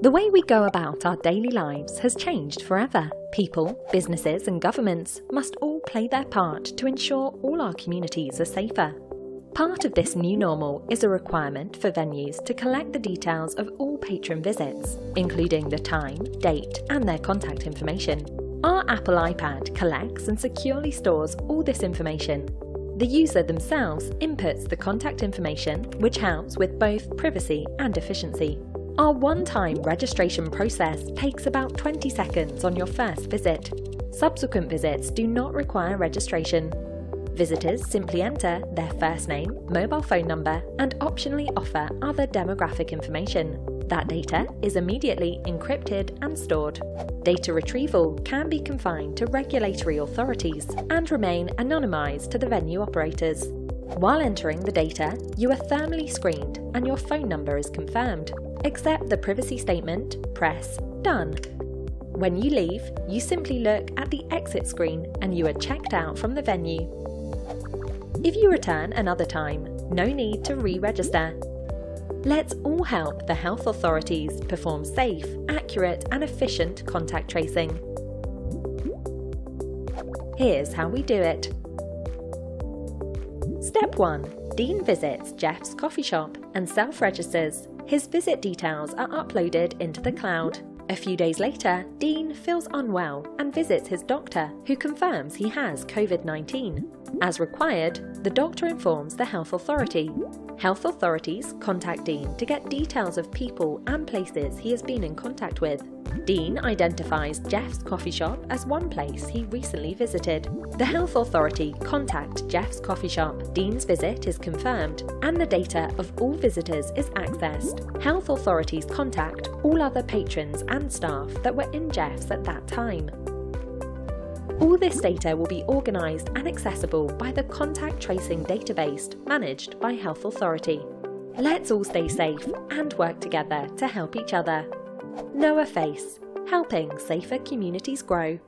The way we go about our daily lives has changed forever. People, businesses, and governments must all play their part to ensure all our communities are safer. Part of this new normal is a requirement for venues to collect the details of all patron visits, including the time, date, and their contact information. Our Apple iPad collects and securely stores all this information. The user themselves inputs the contact information, which helps with both privacy and efficiency. Our one-time registration process takes about 20 seconds on your first visit. Subsequent visits do not require registration. Visitors simply enter their first name, mobile phone number, and optionally offer other demographic information. That data is immediately encrypted and stored. Data retrieval can be confined to regulatory authorities and remain anonymised to the venue operators. While entering the data, you are thermally screened and your phone number is confirmed. Accept the privacy statement, press Done. When you leave, you simply look at the exit screen and you are checked out from the venue. If you return another time, no need to re-register. Let's all help the health authorities perform safe, accurate and efficient contact tracing. Here's how we do it. Step 1. Dean visits Jeff's coffee shop and self-registers his visit details are uploaded into the cloud. A few days later, Dean feels unwell and visits his doctor, who confirms he has COVID 19. As required, the doctor informs the health authority. Health authorities contact Dean to get details of people and places he has been in contact with. Dean identifies Jeff's coffee shop as one place he recently visited. The health authority contact Jeff's coffee shop. Dean's visit is confirmed and the data of all visitors is accessed. Health authorities contact all other patrons and staff that were in Jeff's at that time. All this data will be organised and accessible by the contact tracing database managed by Health Authority. Let's all stay safe and work together to help each other. NoahFace, helping safer communities grow.